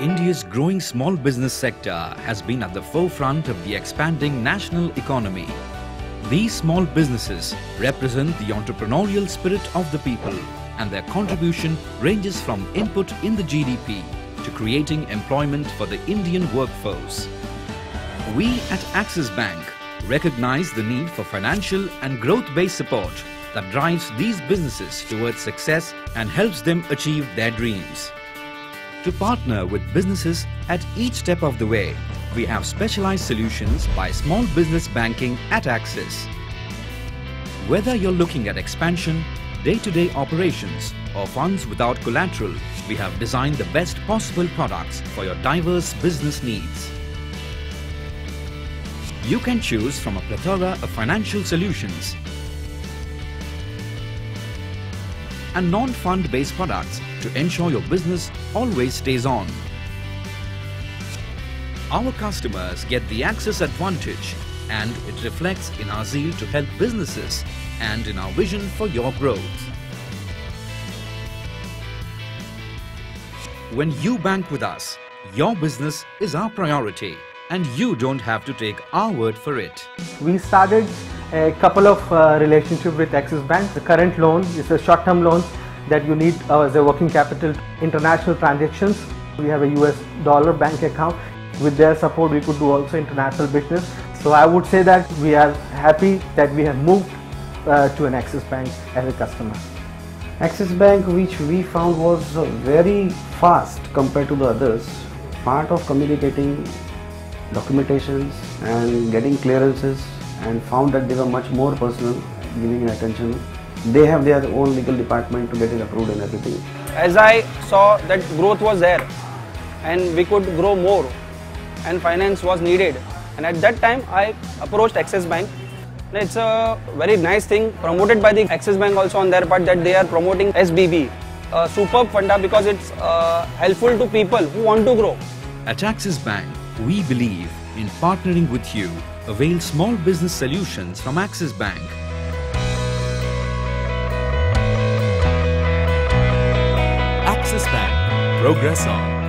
India's growing small business sector has been at the forefront of the expanding national economy. These small businesses represent the entrepreneurial spirit of the people and their contribution ranges from input in the GDP to creating employment for the Indian workforce. We at Axis Bank recognize the need for financial and growth-based support that drives these businesses towards success and helps them achieve their dreams. To partner with businesses at each step of the way, we have specialized solutions by small business banking at Axis. Whether you're looking at expansion, day-to-day operations or funds without collateral, we have designed the best possible products for your diverse business needs. You can choose from a plethora of financial solutions and non-fund based products to ensure your business always stays on. Our customers get the access advantage and it reflects in our zeal to help businesses and in our vision for your growth. When you bank with us, your business is our priority and you don't have to take our word for it. We started a couple of uh, relationship with Axis Bank. The current loan is a short-term loan that you need uh, as a working capital international transactions. We have a US dollar bank account. With their support, we could do also international business. So I would say that we are happy that we have moved uh, to an Axis Bank as a customer. Axis Bank which we found was very fast compared to the others. Part of communicating documentations and getting clearances and found that they were much more personal, giving attention. They have their own legal department to get it approved and everything. As I saw that growth was there and we could grow more and finance was needed and at that time I approached Axis Bank. It's a very nice thing promoted by the Axis Bank also on their part that they are promoting SBB, a superb funda because it's uh, helpful to people who want to grow. At Axis Bank, we believe in partnering with you. Avail small business solutions from Axis Bank. Axis Bank. Progress on.